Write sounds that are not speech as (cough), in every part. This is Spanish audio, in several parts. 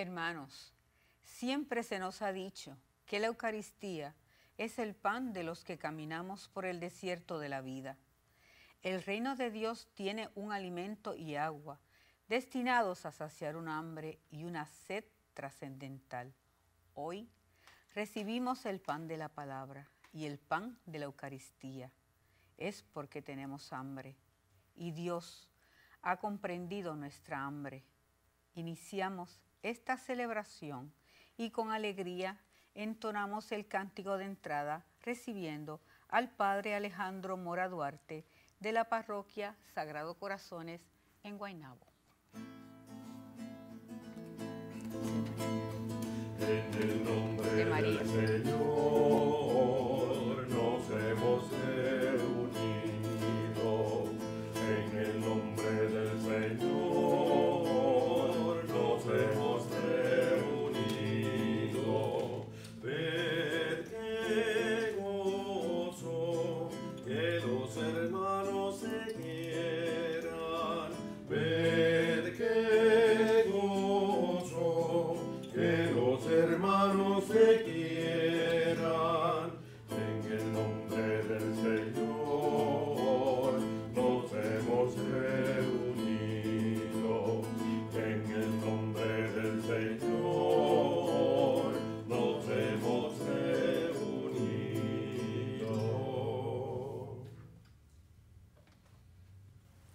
Hermanos, siempre se nos ha dicho que la Eucaristía es el pan de los que caminamos por el desierto de la vida. El reino de Dios tiene un alimento y agua destinados a saciar un hambre y una sed trascendental. Hoy recibimos el pan de la palabra y el pan de la Eucaristía. Es porque tenemos hambre y Dios ha comprendido nuestra hambre. Iniciamos esta celebración y con alegría entonamos el cántico de entrada recibiendo al Padre Alejandro Mora Duarte de la parroquia Sagrado Corazones en Guaynabo. En el nombre del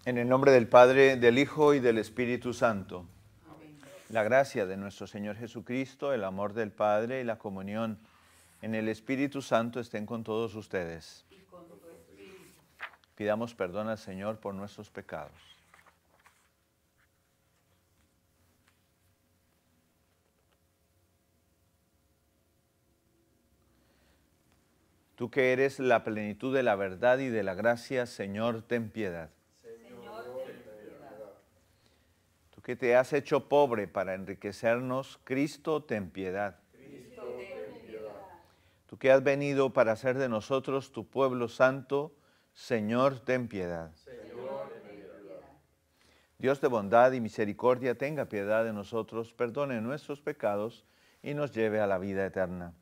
En el nombre del Padre, del Hijo y del Espíritu Santo. La gracia de nuestro Señor Jesucristo, el amor del Padre y la comunión en el Espíritu Santo estén con todos ustedes. Pidamos perdón al Señor por nuestros pecados. Tú que eres la plenitud de la verdad y de la gracia, Señor, ten piedad. Tú que te has hecho pobre para enriquecernos, Cristo, ten piedad. Tú que has venido para hacer de nosotros tu pueblo santo, Señor, ten piedad. Dios de bondad y misericordia, tenga piedad de nosotros, perdone nuestros pecados y nos lleve a la vida eterna.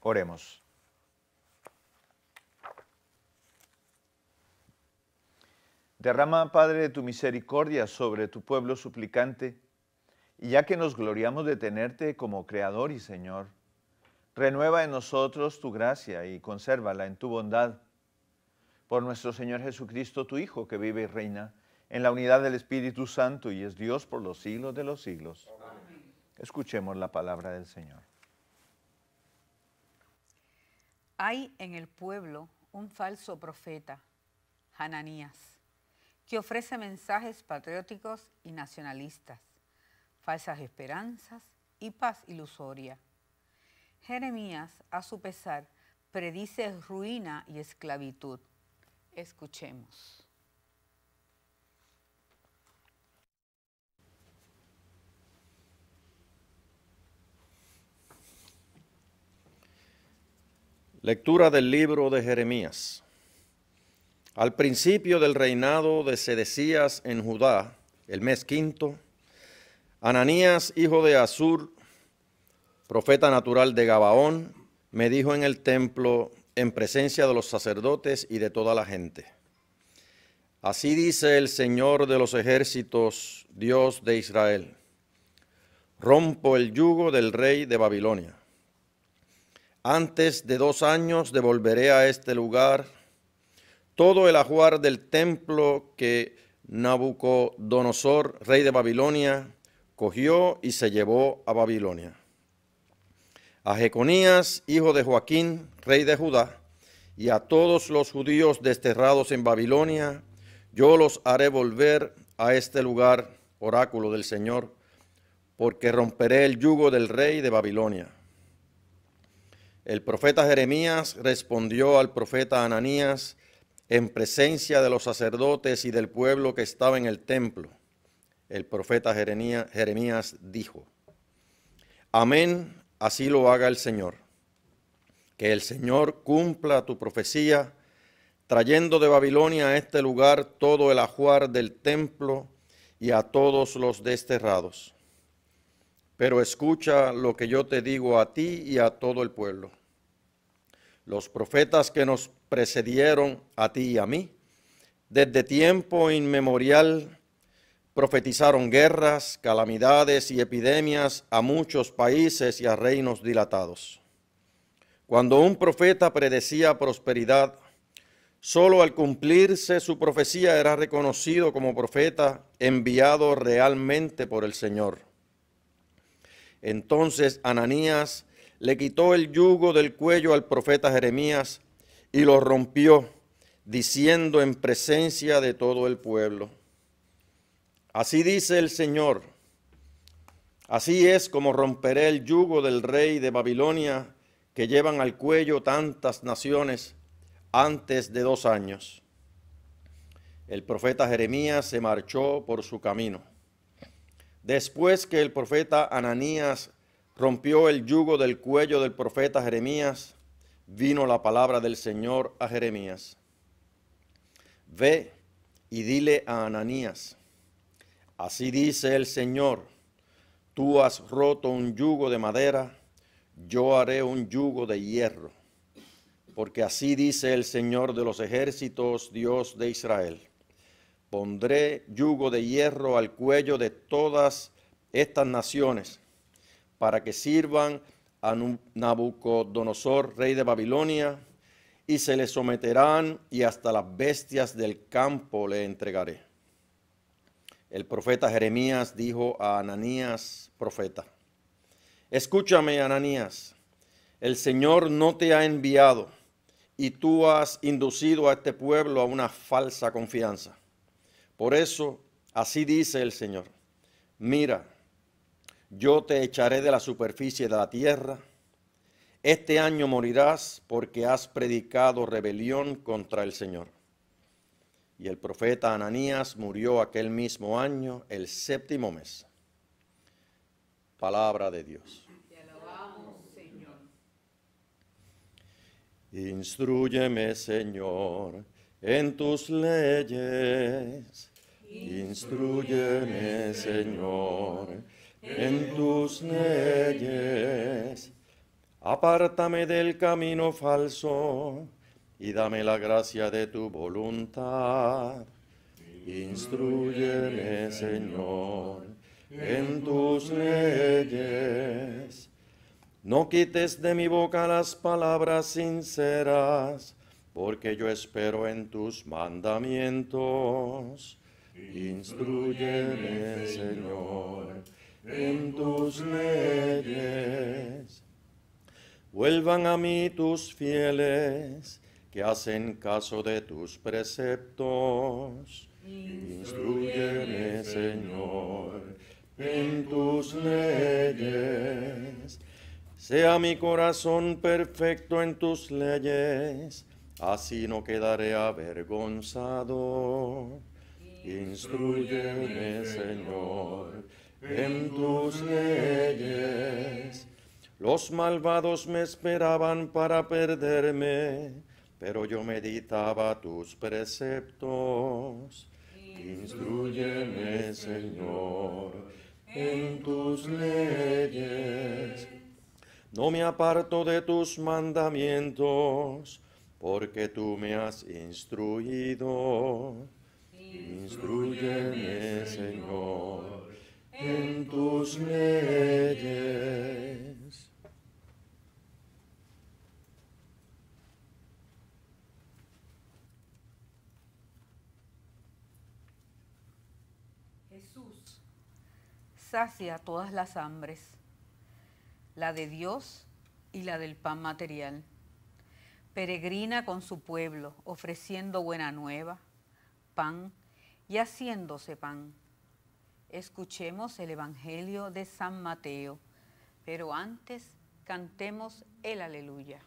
Oremos. Derrama, Padre, tu misericordia sobre tu pueblo suplicante, y ya que nos gloriamos de tenerte como Creador y Señor, renueva en nosotros tu gracia y consérvala en tu bondad. Por nuestro Señor Jesucristo, tu Hijo, que vive y reina en la unidad del Espíritu Santo y es Dios por los siglos de los siglos. Escuchemos la palabra del Señor. Hay en el pueblo un falso profeta, Hananías, que ofrece mensajes patrióticos y nacionalistas, falsas esperanzas y paz ilusoria. Jeremías, a su pesar, predice ruina y esclavitud. Escuchemos. Lectura del libro de Jeremías. Al principio del reinado de Sedecías en Judá, el mes quinto, Ananías, hijo de Azur, profeta natural de Gabaón, me dijo en el templo, en presencia de los sacerdotes y de toda la gente. Así dice el Señor de los ejércitos, Dios de Israel. Rompo el yugo del rey de Babilonia. Antes de dos años devolveré a este lugar todo el ajuar del templo que Nabucodonosor, rey de Babilonia, cogió y se llevó a Babilonia. A Jeconías, hijo de Joaquín, rey de Judá, y a todos los judíos desterrados en Babilonia, yo los haré volver a este lugar, oráculo del Señor, porque romperé el yugo del rey de Babilonia. El profeta Jeremías respondió al profeta Ananías en presencia de los sacerdotes y del pueblo que estaba en el templo. El profeta Jeremías dijo, Amén, así lo haga el Señor. Que el Señor cumpla tu trayendo de Babilonia a este lugar todo el ajuar del templo y a todos los desterrados. Pero escucha lo que yo te digo a ti y a todo el pueblo. Los profetas que nos precedieron a ti y a mí, desde tiempo inmemorial, profetizaron guerras, calamidades y epidemias a muchos países y a reinos dilatados. Cuando un profeta predecía prosperidad, solo al cumplirse su profecía era reconocido como profeta enviado realmente por el Señor. Entonces Ananías le quitó el yugo del cuello al profeta Jeremías y lo rompió, diciendo en presencia de todo el pueblo, así dice el Señor, así es como romperé el yugo del rey de Babilonia que llevan al cuello tantas naciones antes de dos años. El profeta Jeremías se marchó por su camino. Después que el profeta Ananías rompió el yugo del cuello del profeta Jeremías, vino la palabra del Señor a Jeremías. Ve y dile a Ananías, así dice el Señor, tú has roto un yugo de madera yo haré un yugo de hierro, porque así dice el Señor de los ejércitos, Dios de Israel. Pondré yugo de hierro al cuello de todas estas naciones, para que sirvan a Nabucodonosor, rey de Babilonia, y se le someterán y hasta las bestias del campo le entregaré. El profeta Jeremías dijo a Ananías, profeta, Escúchame, Ananías, el Señor no te ha enviado y tú has inducido a este pueblo a una falsa confianza. Por eso, así dice el Señor, mira, yo te echaré de la superficie de la tierra, este año morirás porque has predicado rebelión contra el Señor. Y el profeta Ananías murió aquel mismo año, el séptimo mes. Palabra de Dios. Te alabamos, Señor. Instruyeme, Señor, en tus leyes. Instruyeme, Señor, en tus leyes. Apártame del camino falso y dame la gracia de tu voluntad. Instruyeme, Señor en tus leyes. No quites de mi boca las palabras sinceras, porque yo espero en tus mandamientos. Instruyeme, Señor, en tus leyes. Vuelvan a mí tus fieles, que hacen caso de tus preceptos. Instruyeme, Señor, en tus leyes. Sea mi corazón perfecto en tus leyes, así no quedaré avergonzado. Instruyeme, Señor, en tus leyes. Los malvados me esperaban para perderme, pero yo meditaba tus preceptos. Instruyeme, Señor en tus leyes. No me aparto de tus mandamientos, porque tú me has instruido. Instruyeme, Señor, en tus leyes. Jesús sacia todas las hambres, la de Dios y la del pan material. Peregrina con su pueblo, ofreciendo buena nueva, pan y haciéndose pan. Escuchemos el Evangelio de San Mateo, pero antes cantemos el aleluya.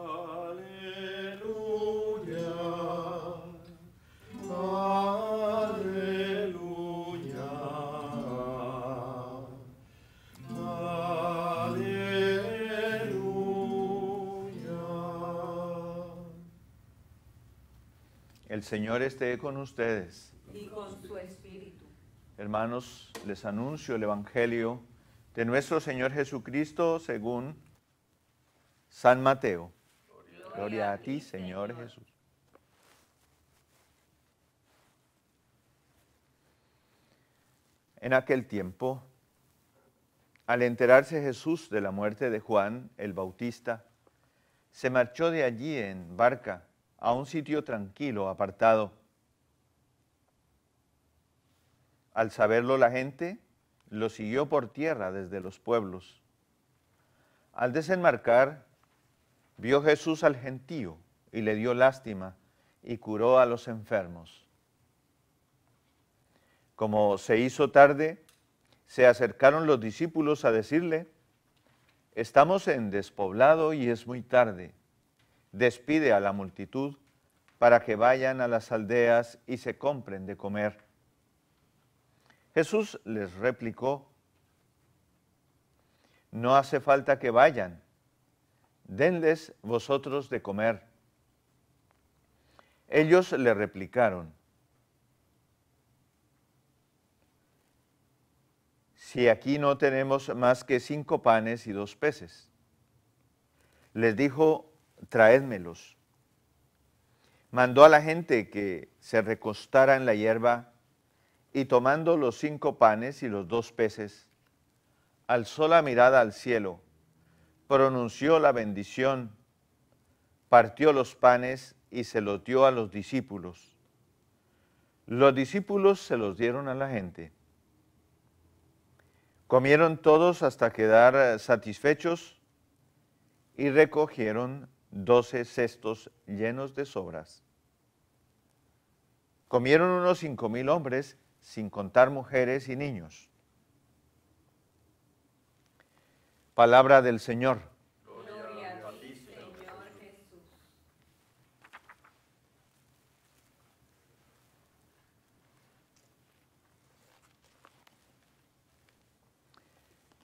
Aleluya. El Señor esté con ustedes. Y con su espíritu. Hermanos, les anuncio el Evangelio de nuestro Señor Jesucristo según San Mateo. Gloria a ti, Señor Jesús. En aquel tiempo, al enterarse Jesús de la muerte de Juan el Bautista, se marchó de allí en barca a un sitio tranquilo, apartado. Al saberlo la gente, lo siguió por tierra desde los pueblos. Al desembarcar, vio Jesús al gentío y le dio lástima y curó a los enfermos. Como se hizo tarde, se acercaron los discípulos a decirle, estamos en despoblado y es muy tarde. Despide a la multitud para que vayan a las aldeas y se compren de comer. Jesús les replicó, no hace falta que vayan, denles vosotros de comer. Ellos le replicaron, si aquí no tenemos más que cinco panes y dos peces. Les dijo, traédmelos. Mandó a la gente que se recostara en la hierba y tomando los cinco panes y los dos peces, alzó la mirada al cielo, pronunció la bendición, partió los panes y se los dio a los discípulos. Los discípulos se los dieron a la gente. Comieron todos hasta quedar eh, satisfechos y recogieron doce cestos llenos de sobras. Comieron unos cinco mil hombres, sin contar mujeres y niños. Palabra del Señor. Gloria a Señor Jesús.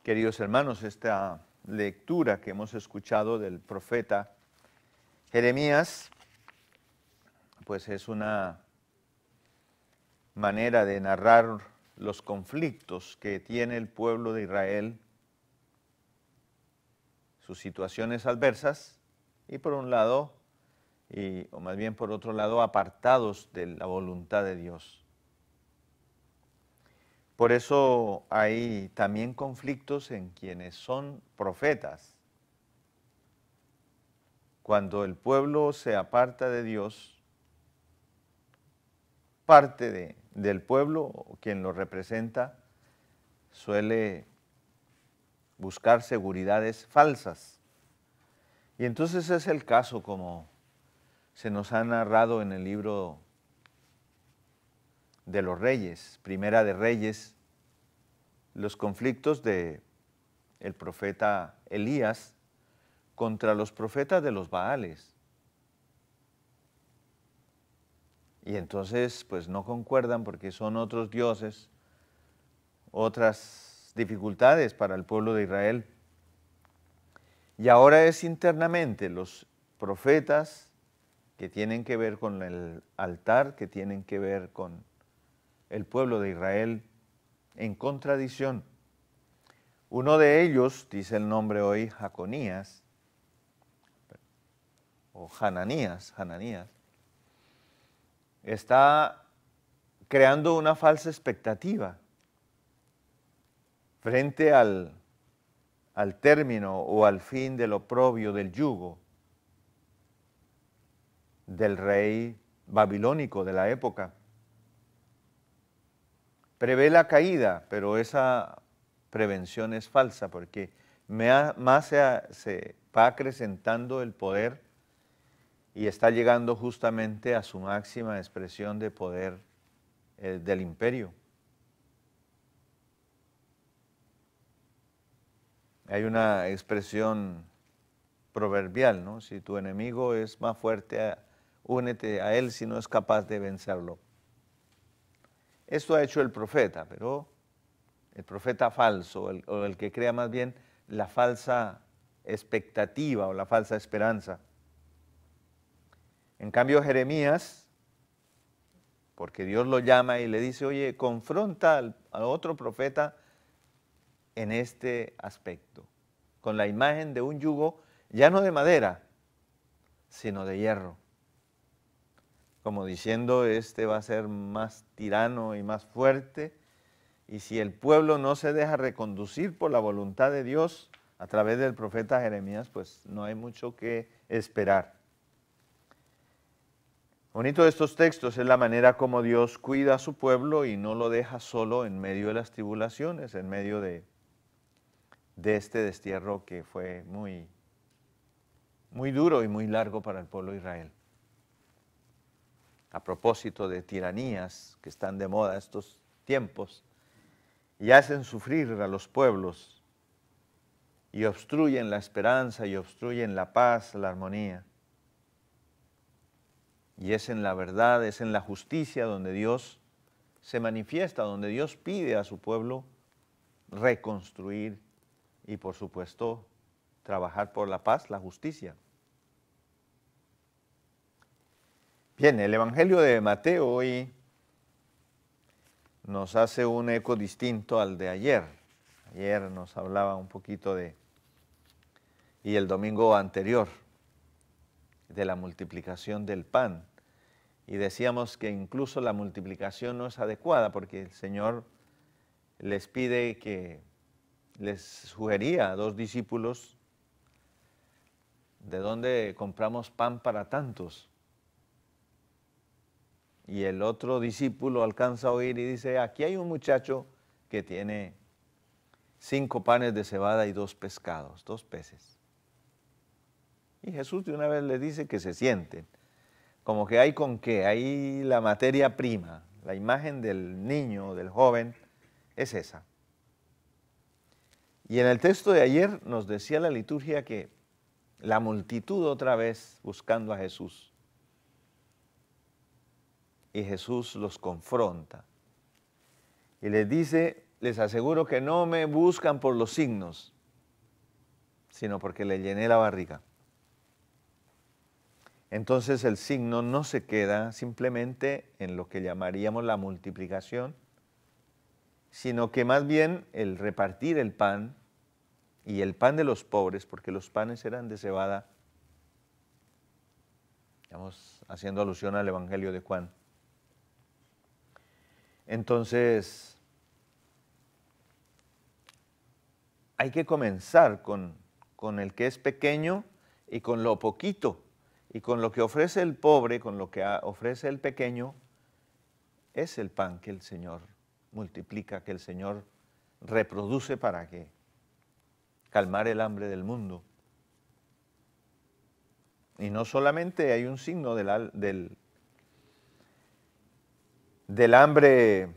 Queridos hermanos, esta lectura que hemos escuchado del profeta Jeremías, pues es una manera de narrar los conflictos que tiene el pueblo de Israel, sus situaciones adversas, y por un lado, y, o más bien por otro lado, apartados de la voluntad de Dios. Por eso hay también conflictos en quienes son profetas. Cuando el pueblo se aparta de Dios, parte de, del pueblo, quien lo representa, suele buscar seguridades falsas. Y entonces es el caso como se nos ha narrado en el libro de los reyes, primera de reyes, los conflictos de el profeta Elías contra los profetas de los Baales. Y entonces pues no concuerdan porque son otros dioses, otras dificultades para el pueblo de Israel. Y ahora es internamente los profetas que tienen que ver con el altar, que tienen que ver con el pueblo de Israel en contradicción. Uno de ellos, dice el nombre hoy, Jaconías, o Hananías, Hananías, está creando una falsa expectativa frente al, al término o al fin del oprobio del yugo del rey babilónico de la época. Prevé la caída, pero esa prevención es falsa porque más se, se va acrecentando el poder y está llegando justamente a su máxima expresión de poder eh, del imperio. Hay una expresión proverbial, ¿no? Si tu enemigo es más fuerte, únete a él si no es capaz de vencerlo. Esto ha hecho el profeta, pero el profeta falso, o el que crea más bien la falsa expectativa o la falsa esperanza. En cambio, Jeremías porque Dios lo llama y le dice, oye, confronta al, a otro profeta en este aspecto, con la imagen de un yugo ya no de madera, sino de hierro. Como diciendo, este va a ser más tirano y más fuerte, y si el pueblo no se deja reconducir por la voluntad de Dios a través del profeta Jeremías, pues no hay mucho que esperar. Bonito de estos textos es la manera como Dios cuida a su pueblo y no lo deja solo en medio de las tribulaciones, en medio de, este destierro que fue muy, muy duro y muy largo para el pueblo de Israel. A propósito de tiranías que están de moda estos tiempos y hacen sufrir a los pueblos y obstruyen la esperanza y obstruyen la paz, la armonía. Y es en la verdad, es en la justicia donde Dios se manifiesta, donde Dios pide a su pueblo reconstruir y por supuesto trabajar por la paz, la justicia. Bien, el Evangelio de Mateo hoy nos hace un eco distinto al de ayer. Ayer nos hablaba un poquito de, y el domingo anterior, de la multiplicación del pan. Y decíamos que incluso la multiplicación no es adecuada porque el Señor les pide que les sugería a dos discípulos de dónde compramos pan para tantos. Y el otro discípulo alcanza a oír y dice, aquí hay un muchacho que tiene cinco panes de cebada y dos pescados, dos peces. Y Jesús de una vez le dice que se sienten, como que hay con qué, hay la materia prima, la imagen del niño, del joven, es esa. Y en el texto de ayer nos decía la liturgia que la multitud otra vez buscando a Jesús y Jesús los confronta. Y les dice, les aseguro que no me buscan por los signos, sino porque le llené la barriga. Entonces el signo no se queda simplemente en lo que llamaríamos la multiplicación, sino que más bien el repartir el pan y el pan de los pobres, porque los panes eran de cebada, estamos haciendo alusión al Evangelio de Juan, entonces, hay que comenzar con, el que es pequeño y con lo poquito. Y con lo que ofrece el pobre, con lo que ofrece el pequeño, es el pan que el Señor multiplica, que el Señor reproduce para que calmar el hambre del mundo. Y no solamente hay un signo del, del, del hambre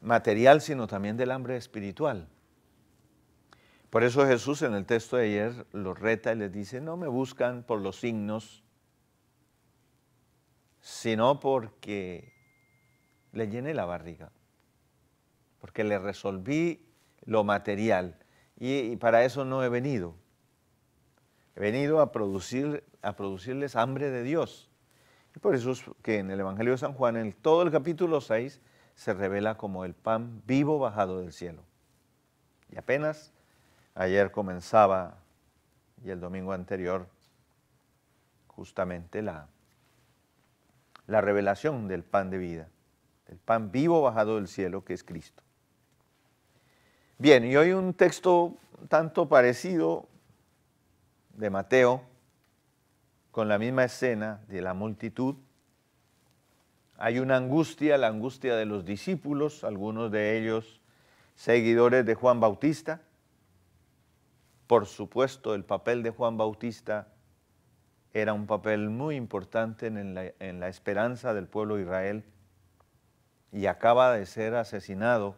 material, sino también del hambre espiritual. Por eso Jesús en el texto de ayer los reta y les dice, no me buscan por los signos, sino porque le llené la barriga, porque le resolví lo material. Y, para eso no he venido. He venido a, producir, a producirles hambre de Dios. Y por eso es que en el Evangelio de San Juan, en todo el capítulo 6, se revela como el pan vivo bajado del cielo. Y apenas ayer comenzaba, y el domingo anterior, justamente la, la revelación del pan de vida, el pan vivo bajado del cielo que es Cristo. Bien, y hoy un texto tanto parecido de Mateo, con la misma escena de la multitud. Hay una angustia, la angustia de los discípulos, algunos de ellos seguidores de Juan Bautista. Por supuesto, el papel de Juan Bautista era un papel muy importante en la, esperanza del pueblo de Israel y acaba de ser asesinado.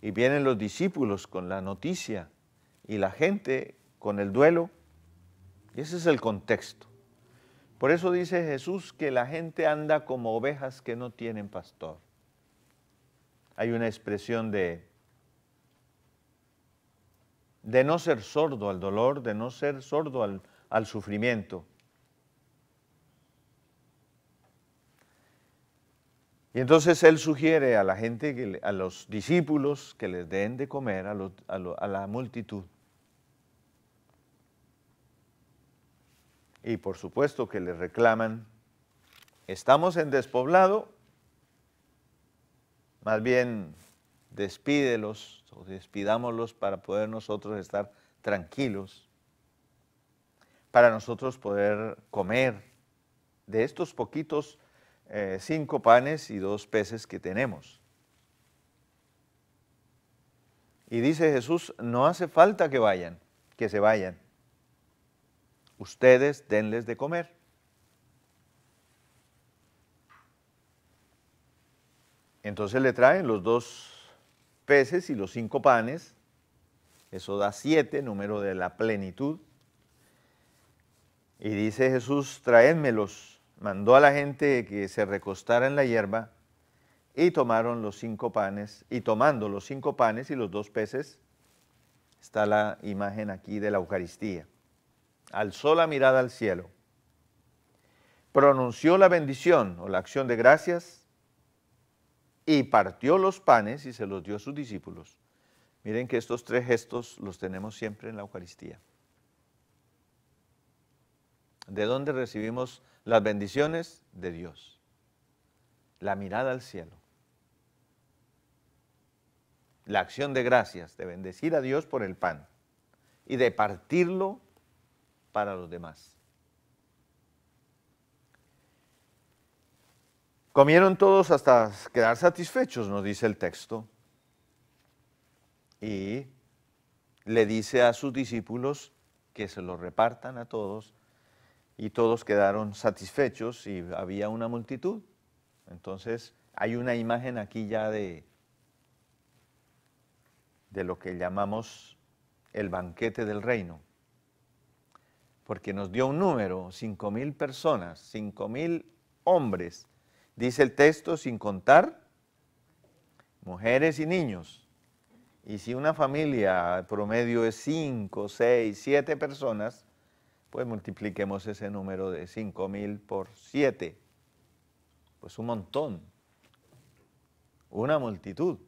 Y vienen los discípulos con la noticia y la gente con el duelo. Y ese es el contexto. Por eso dice Jesús que la gente anda como ovejas que no tienen pastor. Hay una expresión de, de no ser sordo al dolor, de no ser sordo al sufrimiento. Y entonces él sugiere a la gente, a los discípulos, que les den de comer a, a la multitud. Y por supuesto que le reclaman, estamos en despoblado, más bien despídelos o despidámoslos para poder nosotros estar tranquilos, para nosotros poder comer de estos poquitos eh, cinco panes y dos peces que tenemos. Y dice Jesús, no hace falta que vayan, que se vayan. Ustedes denles de comer. Entonces le traen los dos peces y los cinco panes. Eso da siete, número de la plenitud. Y dice Jesús, traédmelos. Mandó a la gente que se recostara en la hierba y tomaron los cinco panes. Y tomando los cinco panes y los dos peces, está la imagen aquí de la Eucaristía. Alzó la mirada al cielo, pronunció la bendición o la acción de gracias y partió los panes y se los dio a sus discípulos. Miren que estos tres gestos los tenemos siempre en la Eucaristía. ¿De dónde recibimos las bendiciones? De Dios. La mirada al cielo. La acción de gracias, de bendecir a Dios por el pan y de partirlo para los demás. Comieron todos hasta quedar satisfechos, nos dice el texto. Y le dice a sus discípulos que se lo repartan a todos y todos quedaron satisfechos y había una multitud. Entonces hay una imagen aquí ya de, de lo que llamamos el banquete del reino, porque nos dio un número, cinco mil personas, cinco mil hombres, dice el texto, sin contar mujeres y niños. Y si una familia promedio es cinco, seis, siete personas, pues multipliquemos ese número de 5 mil por 7. Pues un montón. Una multitud.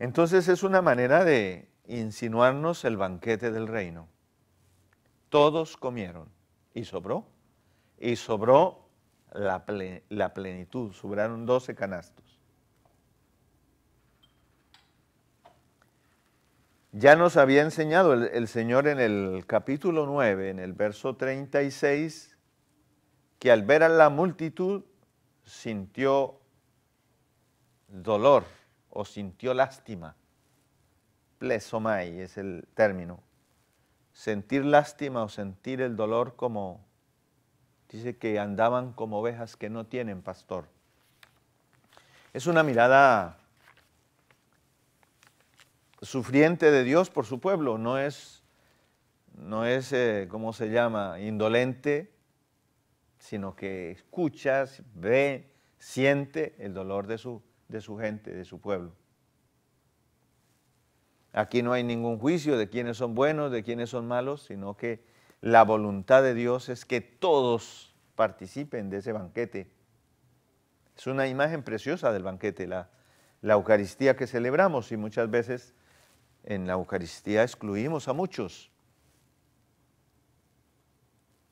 Entonces es una manera de insinuarnos el banquete del reino. Todos comieron y sobró. Y sobró la, la plenitud. Sobraron 12 canastos. Ya nos había enseñado el, Señor en el capítulo 9, en el verso 36, que al ver a la multitud sintió dolor o sintió lástima. Plesomai es el término. Sentir lástima o sentir el dolor como, dice que andaban como ovejas que no tienen pastor. Es una mirada sufriente de Dios por su pueblo, no es, no es eh, ¿cómo se llama?, indolente, sino que escucha, ve, siente el dolor de su, de su gente, de su pueblo. Aquí no hay ningún juicio de quiénes son buenos, de quiénes son malos, sino que la voluntad de Dios es que todos participen de ese banquete. Es una imagen preciosa del banquete, la, la Eucaristía que celebramos y muchas veces en la Eucaristía excluimos a muchos.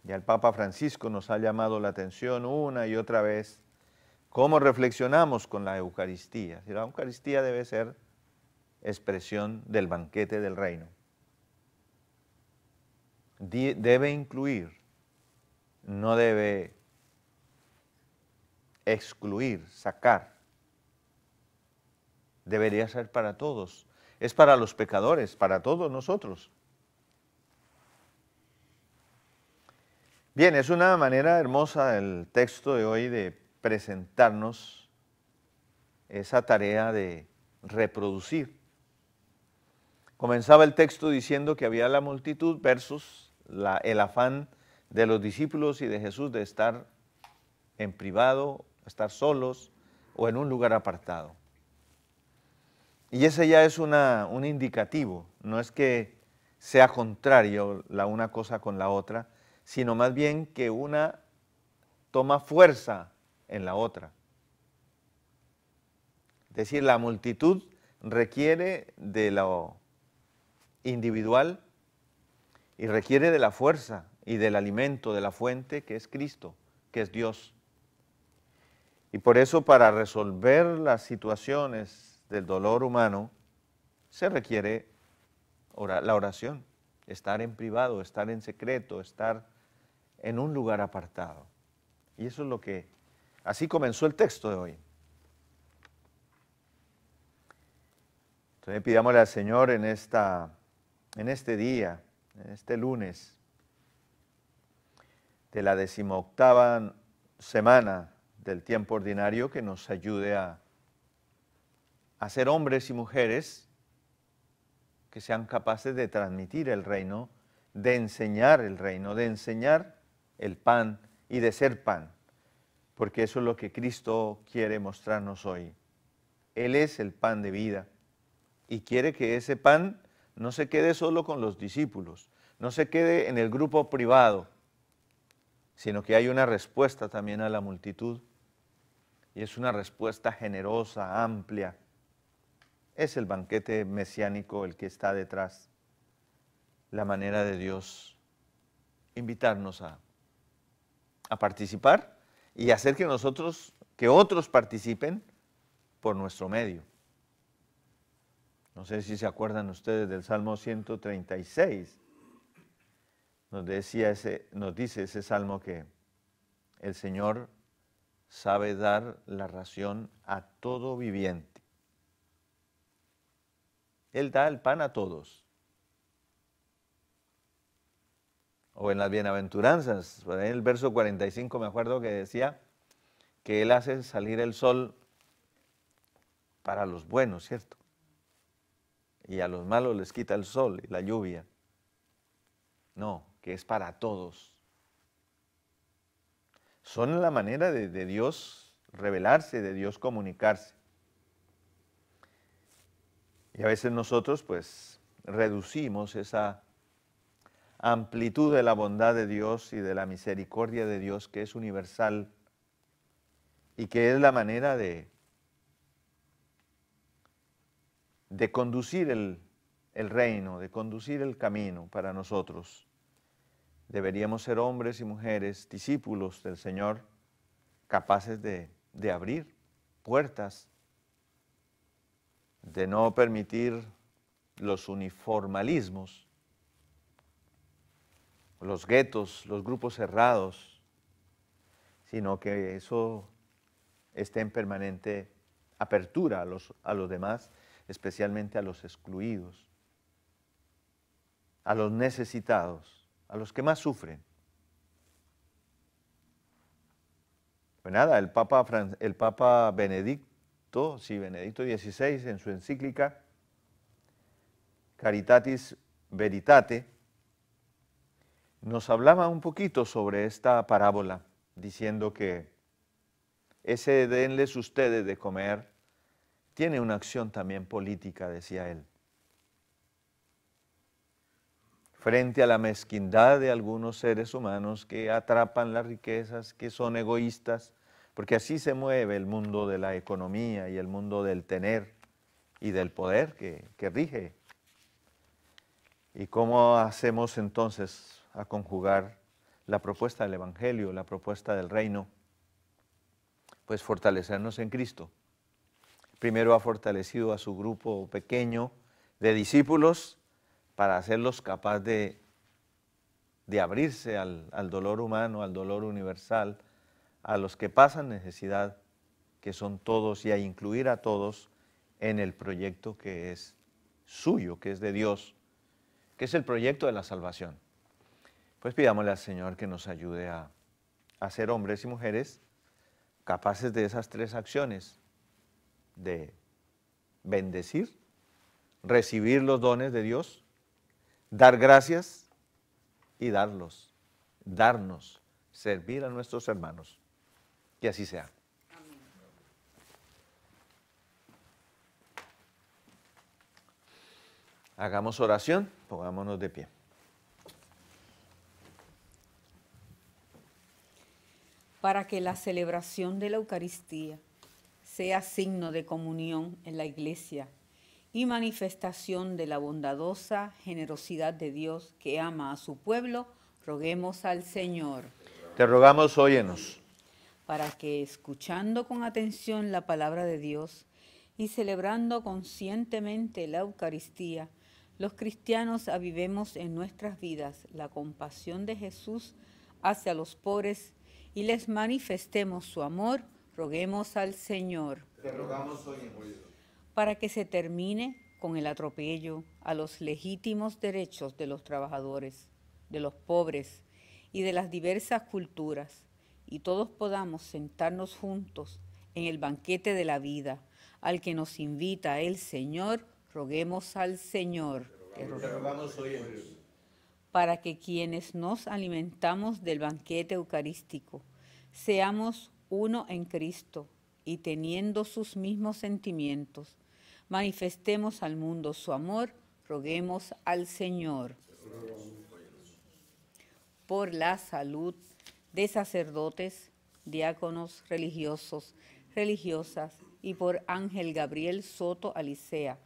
Ya el Papa Francisco nos ha llamado la atención una y otra vez cómo reflexionamos con la Eucaristía. La Eucaristía debe ser expresión del banquete del reino. Debe incluir, no debe excluir, sacar. Debería ser para todos. Es para los pecadores, para todos nosotros. Bien, es una manera hermosa el texto de hoy de presentarnos esa tarea de reproducir. Comenzaba el texto diciendo que había la multitud versus el afán de los discípulos y de Jesús de estar en privado, estar solos o en un lugar apartado. Y ese ya es un indicativo, no es que sea contrario la una cosa con la otra, sino más bien que una toma fuerza en la otra. Es decir, la multitud requiere de lo individual y requiere de la fuerza y del alimento, de la fuente que es Cristo, que es Dios. Y por eso para resolver las situaciones del dolor humano se requiere la oración, estar en privado, estar en secreto, estar en un lugar apartado. Y eso es lo que, así comenzó el texto de hoy. Entonces pidámosle al Señor en, esta, en este día, en este lunes de la decimoctava semana del tiempo ordinario, que nos ayude a, a ser hombres y mujeres que sean capaces de transmitir el reino, de enseñar el reino, de enseñar el pan y de ser pan, porque eso es lo que Cristo quiere mostrarnos hoy. Él es el pan de vida y quiere que ese pan no se quede solo con los discípulos, no se quede en el grupo privado, sino que hay una respuesta también a la multitud y es una respuesta generosa, amplia, es el banquete mesiánico el que está detrás, la manera de Dios invitarnos a, a participar y hacer que nosotros, que otros participen por nuestro medio. No sé si se acuerdan ustedes del Salmo 136. Nos, decía ese, nos dice ese salmo que el Señor sabe dar la ración a todo viviente. Él da el pan a todos. O en las bienaventuranzas, en el verso 45 me acuerdo que decía que Él hace salir el sol para los buenos, ¿cierto? Y a los malos les quita el sol y la lluvia. No, que es para todos. Son la manera de, de Dios revelarse, de Dios comunicarse. Y a veces nosotros pues reducimos esa amplitud de la bondad de Dios y de la misericordia de Dios que es universal y que es la manera de, conducir el, reino, de conducir el camino para nosotros. Deberíamos ser hombres y mujeres, discípulos del Señor, capaces de abrir puertas de no permitir los uniformalismos, los guetos, los grupos cerrados, sino que eso esté en permanente apertura a los, a los demás, especialmente a los excluidos, a los necesitados, a los que más sufren. Pues nada, el Papa, el Papa Benedicto sí, Benedicto XVI, en su encíclica Caritatis Veritate, nos hablaba un poquito sobre esta parábola, diciendo que ese denles ustedes de comer tiene una acción también política, decía él. Frente a la mezquindad de algunos seres humanos que atrapan las riquezas, que son egoístas, porque así se mueve el mundo de la economía y el mundo del tener y del poder que, rige. ¿Y cómo hacemos entonces a conjugar la propuesta del Evangelio, la propuesta del reino? Pues fortalecernos en Cristo. Primero ha fortalecido a su grupo pequeño de discípulos para hacerlos capaces de, de abrirse al, al dolor humano, al dolor universal, a los que pasan necesidad, que son todos, y a incluir a todos en el proyecto que es suyo, que es de Dios, que es el proyecto de la salvación. Pues pidámosle al Señor que nos ayude a, ser hombres y mujeres capaces de esas tres acciones, de bendecir, recibir los dones de Dios, dar gracias y darlos, darnos, servir a nuestros hermanos. Que así sea. Hagamos oración, pongámonos de pie. Para que la celebración de la Eucaristía sea signo de comunión en la iglesia y manifestación de la bondadosa generosidad de Dios que ama a su pueblo, roguemos al Señor Te rogamos, óyenos. Para que, escuchando con atención la palabra de Dios y celebrando conscientemente la Eucaristía, los cristianos avivemos en nuestras vidas la compasión de Jesús hacia los pobres y les manifestemos su amor, roguemos al Señor. Te rogamos, óyenos. para que se termine con el atropello a los legítimos derechos de los trabajadores, de los pobres y de las diversas culturas, y todos podamos sentarnos juntos en el banquete de la vida, al que nos invita el Señor, roguemos al Señor. Rogamos, para que quienes nos alimentamos del banquete eucarístico seamos uno en Cristo y teniendo sus mismos sentimientos, manifestemos al mundo su amor, roguemos al Señor. Por la salud de sacerdotes, diáconos religiosos, religiosas y por Ángel Gabriel Soto Alicea,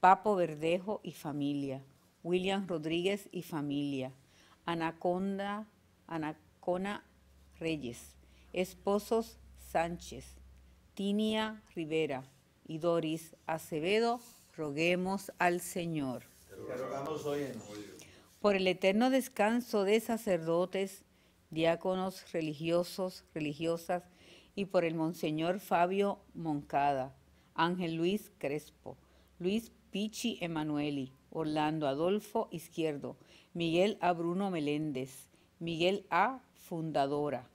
Papo Verdejo y familia, William Rodríguez y familia, Anaconda, Anacona Reyes, esposos Sánchez, Tinia Rivera y Doris Acevedo, roguemos al Señor. Por el eterno descanso de sacerdotes, diáconos religiosos, religiosas, y por el Monseñor Fabio Moncada, Ángel Luis Crespo, Luis Pichi Emanueli, Orlando Adolfo Izquierdo, Miguel A. Bruno Meléndez, Miguel A. Fundadora,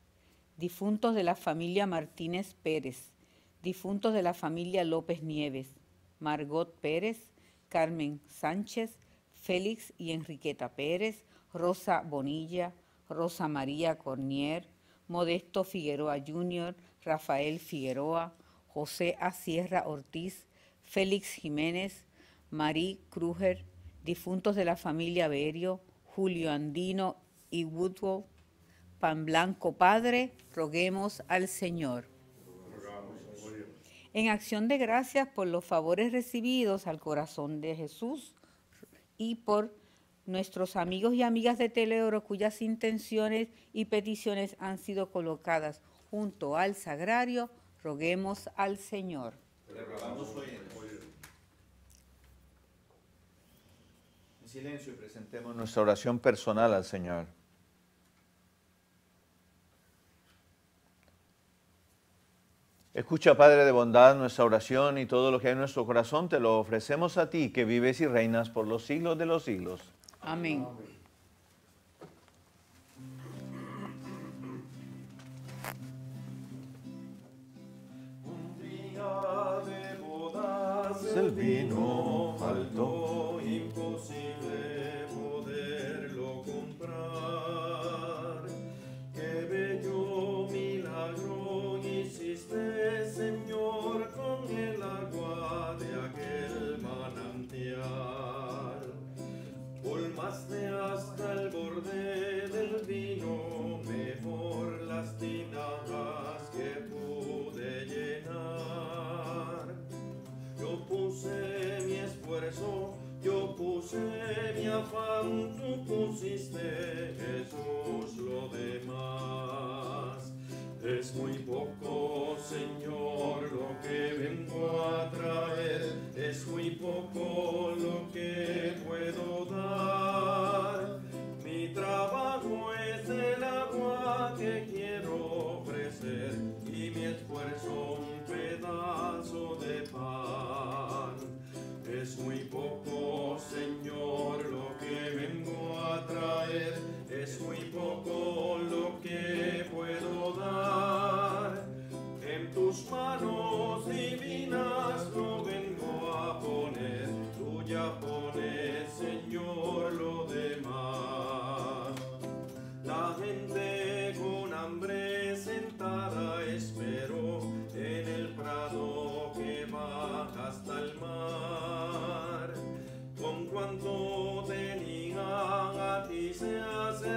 difuntos de la familia Martínez Pérez, difuntos de la familia López Nieves, Margot Pérez, Carmen Sánchez, Félix y Enriqueta Pérez, Rosa Bonilla, Rosa María Cornier, Modesto Figueroa Jr., Rafael Figueroa, José A. Sierra Ortiz, Félix Jiménez, Marí Kruger, difuntos de la familia Berio, Julio Andino y Woodward, Pan Blanco Padre, roguemos al Señor. En acción de gracias por los favores recibidos al corazón de Jesús y por nuestros amigos y amigas de Teleoro cuyas intenciones y peticiones han sido colocadas junto al sagrario, roguemos al Señor. En silencio y presentemos nuestra oración personal al Señor. Escucha, Padre de bondad, nuestra oración y todo lo que hay en nuestro corazón te lo ofrecemos a ti, que vives y reinas por los siglos de los siglos. Amén. Un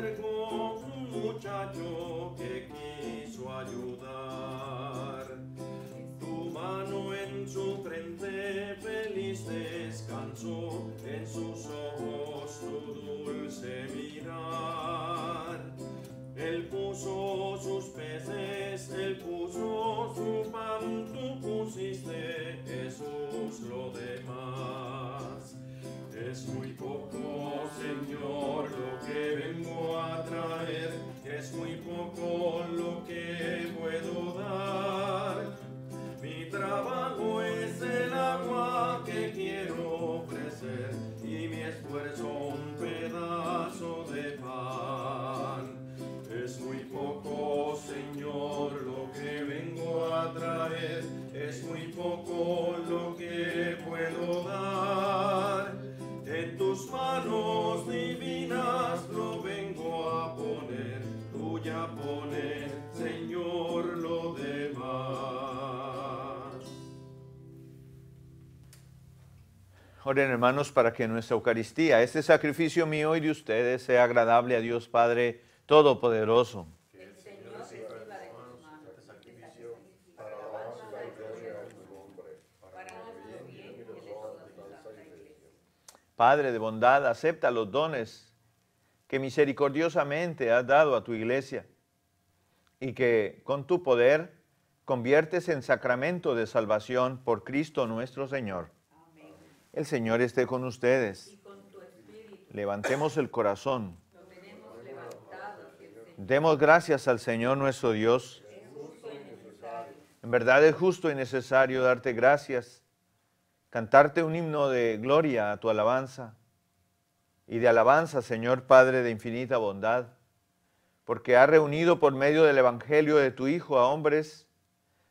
acercó un Oren hermanos para que nuestra Eucaristía, este sacrificio mío y de ustedes, sea agradable a Dios Padre Todopoderoso. Padre de bondad, acepta los dones que misericordiosamente has dado a tu iglesia y que con tu poder conviertes en sacramento de salvación por Cristo nuestro Señor. El Señor esté con ustedes. Levantemos el corazón. Demos gracias al Señor nuestro Dios. En verdad es justo y necesario darte gracias, cantarte un himno de gloria a tu alabanza y de alabanza, Señor Padre de infinita bondad, porque has reunido por medio del Evangelio de tu Hijo a hombres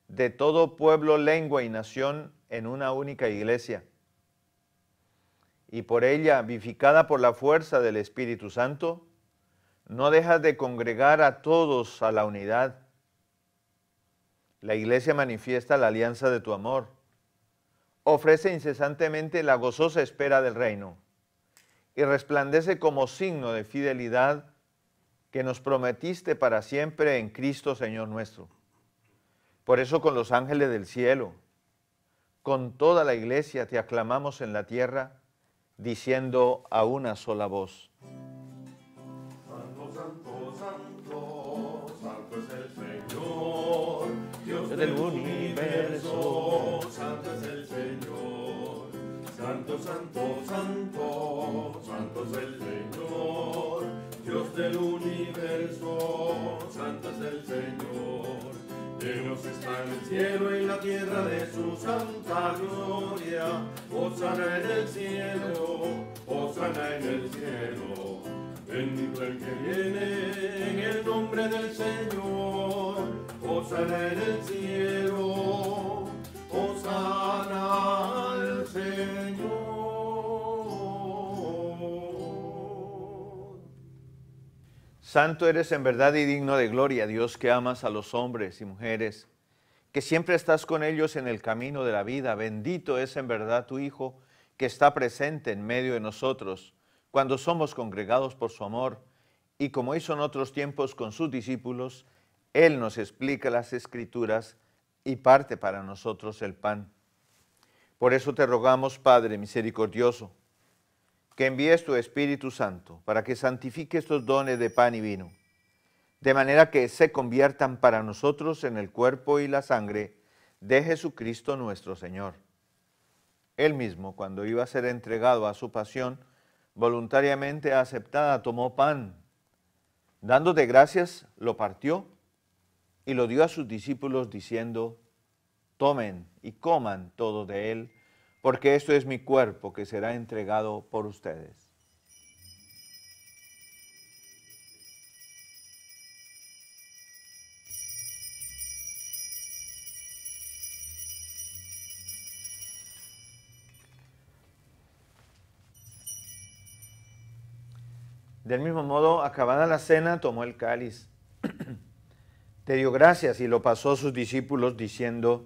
de todo pueblo, lengua y nación en una única iglesia. Y por ella, vivificada por la fuerza del Espíritu Santo, no dejas de congregar a todos a la unidad. La iglesia manifiesta la alianza de tu amor. Ofrece incesantemente la gozosa espera del reino y resplandece como signo de fidelidad que nos prometiste para siempre en Cristo Señor nuestro. Por eso con los ángeles del cielo, con toda la iglesia te aclamamos en la tierra, diciendo a una sola voz. Santo, santo, santo, santo es el Señor, Dios Del universo, santo es el Señor. Santo, santo, santo, santo es el Señor, Dios del universo, santo es el Señor. Dios está en el cielo y la tierra de su santa gloria. Osana en el cielo, Osana en el cielo. Bendito el que viene en el nombre del Señor. Osana en el cielo, Santo eres en verdad y digno de gloria, Dios que amas a los hombres y mujeres, que siempre estás con ellos en el camino de la vida. Bendito es en verdad tu Hijo, que está presente en medio de nosotros, cuando somos congregados por su amor, y como hizo en otros tiempos con sus discípulos, Él nos explica las escrituras y parte para nosotros el pan. Por eso te rogamos, Padre misericordioso, que envíes tu Espíritu Santo para que santifique estos dones de pan y vino, de manera que se conviertan para nosotros en el cuerpo y la sangre de Jesucristo nuestro Señor. Él mismo, cuando iba a ser entregado a su pasión, voluntariamente aceptada, tomó pan, dándote gracias, lo partió y lo dio a sus discípulos diciendo, tomen y coman todo de él, porque esto es mi cuerpo que será entregado por ustedes. Del mismo modo, acabada la cena, tomó el cáliz, (clears throat) te dio gracias y lo pasó a sus discípulos diciendo,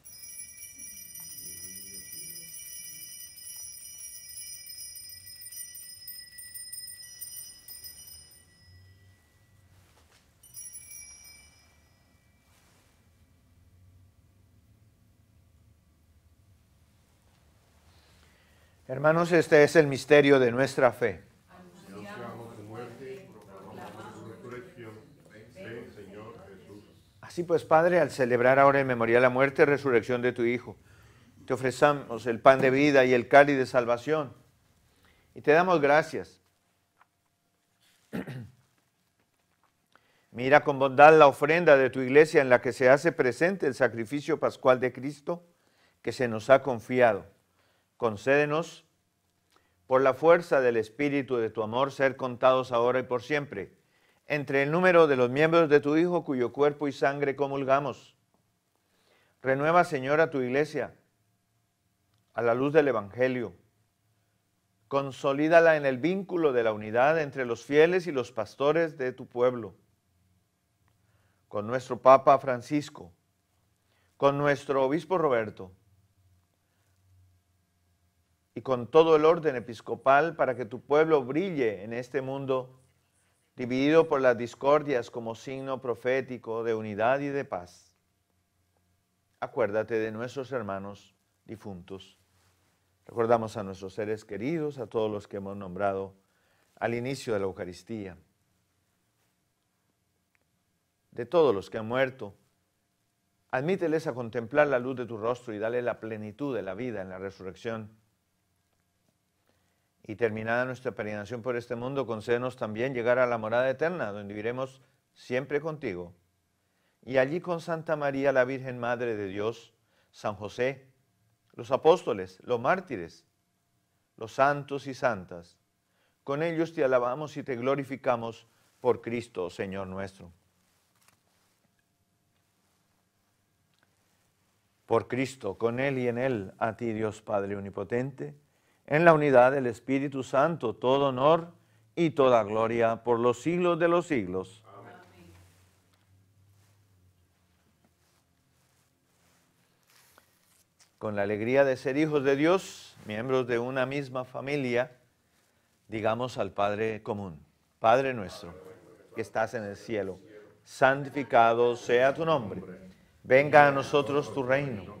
Hermanos, este es el misterio de nuestra fe. Así pues, Padre, al celebrar ahora en memorial la muerte y resurrección de tu Hijo, te ofrecemos el pan de vida y el cáliz de salvación. Y te damos gracias. (clears throat) Mira con bondad la ofrenda de tu iglesia en la que se hace presente el sacrificio pascual de Cristo que se nos ha confiado. Concédenos, por la fuerza del Espíritu de tu amor, ser contados ahora y por siempre entre el número de los miembros de tu Hijo cuyo cuerpo y sangre comulgamos. Renueva, Señor, a tu iglesia a la luz del Evangelio. Consolídala en el vínculo de la unidad entre los fieles y los pastores de tu pueblo. Con nuestro Papa Francisco, con nuestro Obispo Roberto y con todo el orden episcopal para que tu pueblo brille en este mundo dividido por las discordias como signo profético de unidad y de paz. Acuérdate de nuestros hermanos difuntos. Recordamos a nuestros seres queridos, a todos los que hemos nombrado al inicio de la Eucaristía. De todos los que han muerto, admíteles a contemplar la luz de tu rostro y dale la plenitud de la vida en la resurrección. Y terminada nuestra peregrinación por este mundo, concédenos también llegar a la morada eterna, donde viviremos siempre contigo. Y allí con Santa María, la Virgen Madre de Dios, San José, los apóstoles, los mártires, los santos y santas. Con ellos te alabamos y te glorificamos por Cristo, Señor nuestro. Por Cristo, con Él y en Él, a ti Dios Padre Omnipotente, en la unidad del Espíritu Santo, todo honor y toda gloria por los siglos de los siglos. con la alegría de ser hijos de Dios, miembros de una misma familia, digamos al Padre común, Padre nuestro, que estás en el cielo, santificado sea tu nombre, venga a nosotros tu reino,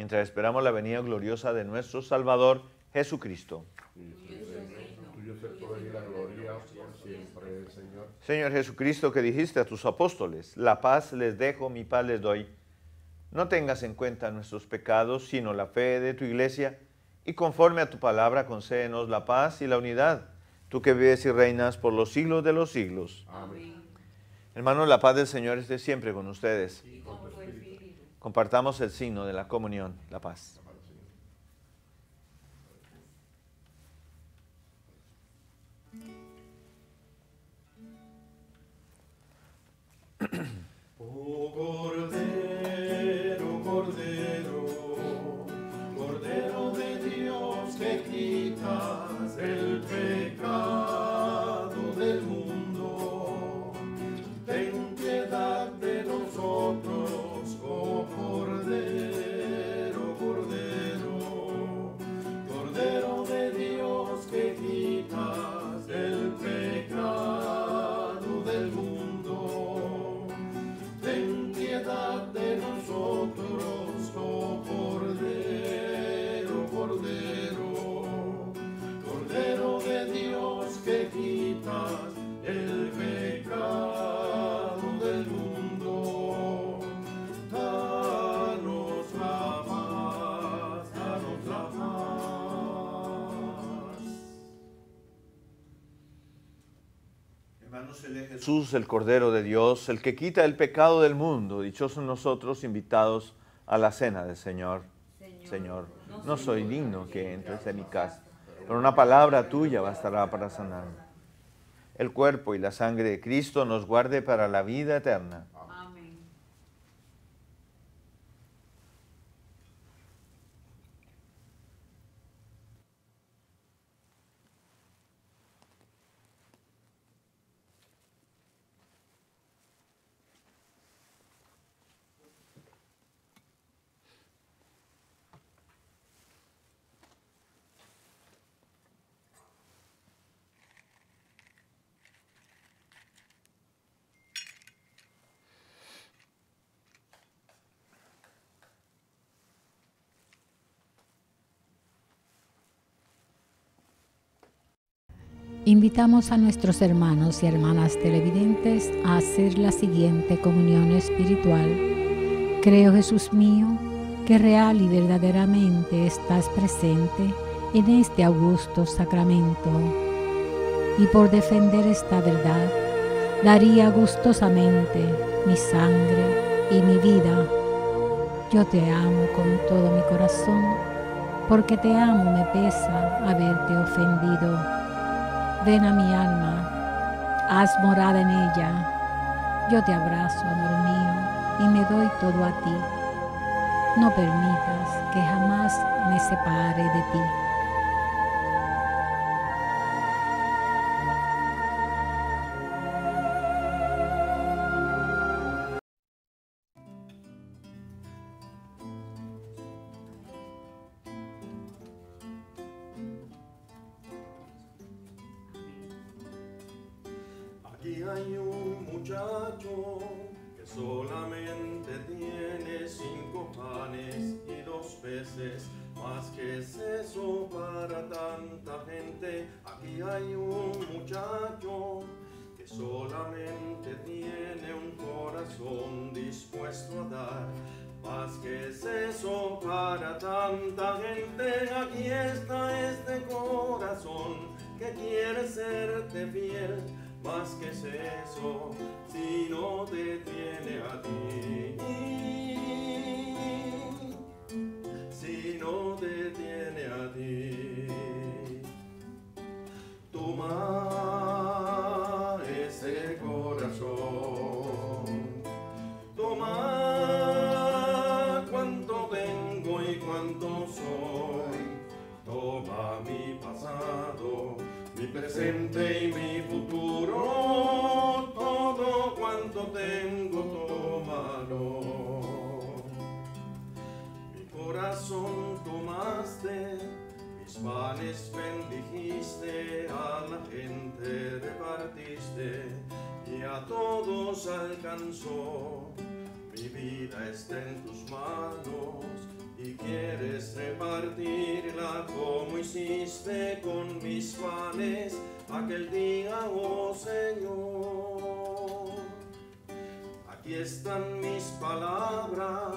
mientras esperamos la venida gloriosa de nuestro Salvador Jesucristo. Señor Jesucristo, que dijiste a tus apóstoles, la paz les dejo, mi paz les doy. No tengas en cuenta nuestros pecados, sino la fe de tu iglesia, y conforme a tu palabra concédenos la paz y la unidad, tú que vives y reinas por los siglos de los siglos. Amén. Hermanos, la paz del Señor esté siempre con ustedes. Compartamos el signo de la comunión, la paz. (clears throat) Jesús, el Cordero de Dios, el que quita el pecado del mundo. Dichosos nosotros invitados a la cena del Señor. Señor, no soy digno que entres en mi casa, pero una palabra tuya bastará para sanarme. El cuerpo y la sangre de Cristo nos guarde para la vida eterna. Invitamos a nuestros hermanos y hermanas televidentes a hacer la siguiente comunión espiritual. Creo, Jesús mío, que real y verdaderamente estás presente en este augusto sacramento. Y por defender esta verdad, daría gustosamente mi sangre y mi vida. Yo te amo con todo mi corazón, porque te amo me pesa haberte ofendido. Ven a mi alma, haz morada en ella. Yo te abrazo, amor mío, y me doy todo a ti. No permitas que jamás me separe de ti. Hay un muchacho que solamente tiene un corazón dispuesto a dar. Más que es eso para tanta gente. Aquí está este corazón que quiere serte fiel más que es eso si no te tiene a ti. Si no te tiene a ti. Toma ese corazón. Toma cuánto tengo y cuánto soy. Toma mi pasado mi presente y mi futuro, todo cuanto tengo, tómalo. Mi corazón tomaste, mis panes bendijiste, a la gente repartiste y a todos alcanzó. Mi vida está en tus manos y quieres repartirla como hiciste con mis panes aquel día, oh Señor. Aquí están mis palabras,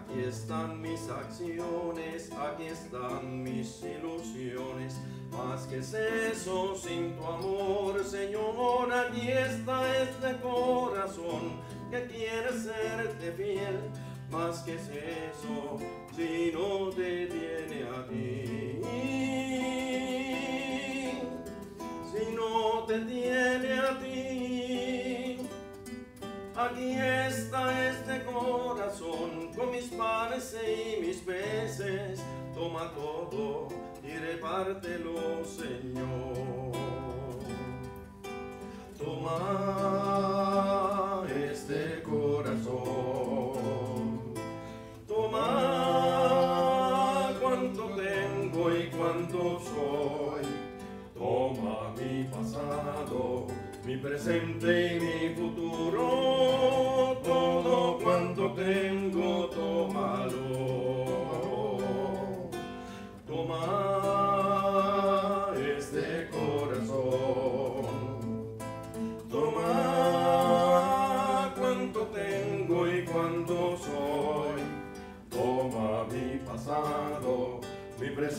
aquí están mis acciones, aquí están mis ilusiones. Más que es eso sin tu amor, Señor, aquí está este corazón que quiere serte fiel más que es eso si no te tiene a ti. Si no te tiene a ti, aquí está este corazón mis panes y mis peces. Toma todo y repártelo, Señor. Toma este corazón. Toma cuánto tengo y cuánto soy. Toma mi pasado, mi presente y mi futuro. Todo cuanto tengo,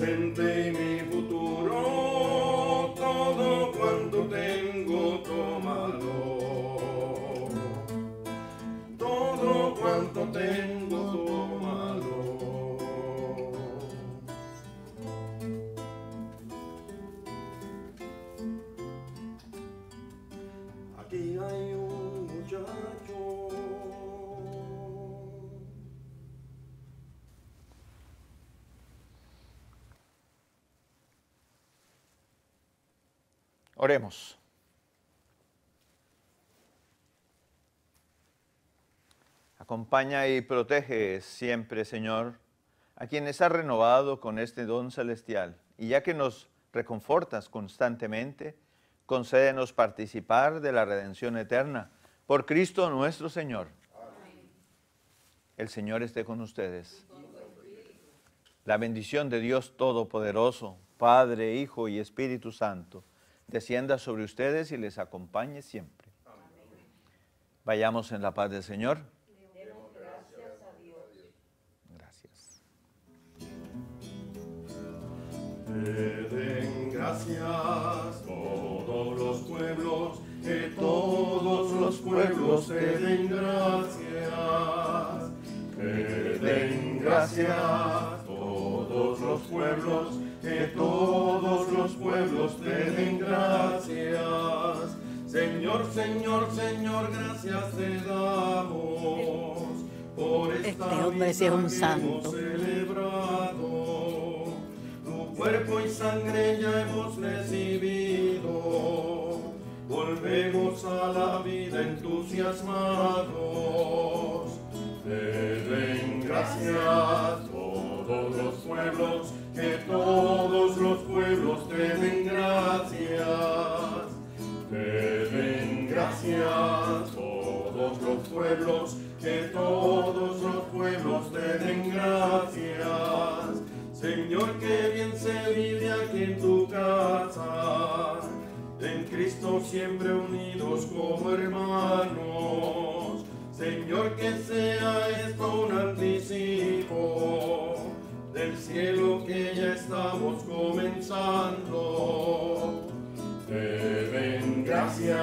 mi presente Oremos. Acompaña y protege siempre, Señor, a quienes has renovado con este don celestial. Y ya que nos reconfortas constantemente, concédenos participar de la redención eterna por Cristo nuestro Señor. El Señor esté con ustedes. La bendición de Dios Todopoderoso, Padre, Hijo y Espíritu Santo, descienda sobre ustedes y les acompañe siempre. Vayamos en la paz del Señor. Gracias. Te den gracias todos los pueblos, que todos los pueblos te den gracias. Que den gracias todos los pueblos, que todos los pueblos te den gracias. Señor, Señor, Señor, gracias te damos por esta Este hombre sí es un santo. hemos celebrado. Tu cuerpo y sangre ya hemos recibido. Volvemos a la vida entusiasmados. Te den gracias pueblos, que todos los pueblos te den gracias. Te den gracias todos los pueblos, que todos los pueblos te den gracias. Señor, que bien se vive aquí en tu casa, en Cristo siempre unidos como hermanos. Señor, que sea esto un anticipo cielo que ya estamos comenzando. Te den gracias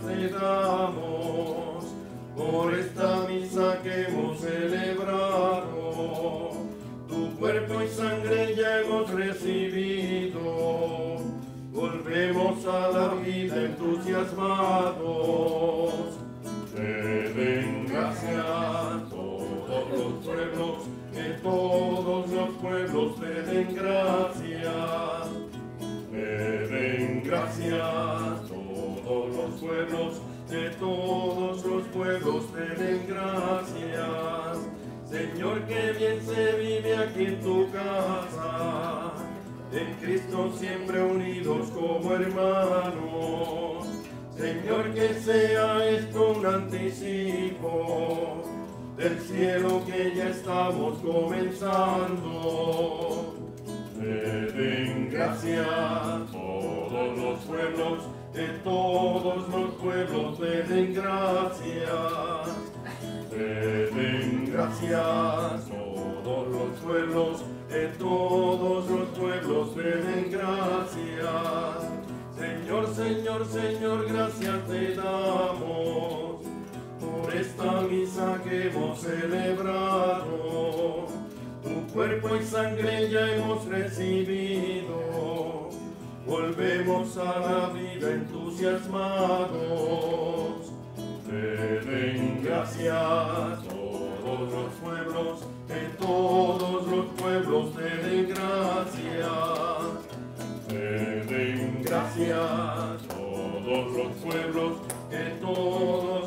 Te damos por esta misa que hemos celebrado. Tu cuerpo y sangre ya hemos recibido. Volvemos a la vida entusiasmados. En tu casa, en Cristo siempre unidos como hermanos. Señor, que sea esto un anticipo del cielo que ya estamos comenzando. Te den gracias todos los pueblos, que todos los pueblos te den gracias. Te den gracias pueblos, que todos los pueblos den gracias. Señor, Señor, Señor, gracias te damos por esta misa que hemos celebrado. Tu cuerpo y sangre ya hemos recibido. Volvemos a la vida entusiasmados. Te den gracias todos los pueblos, que todos los pueblos te den gracias, te den gracias, todos los pueblos, que todos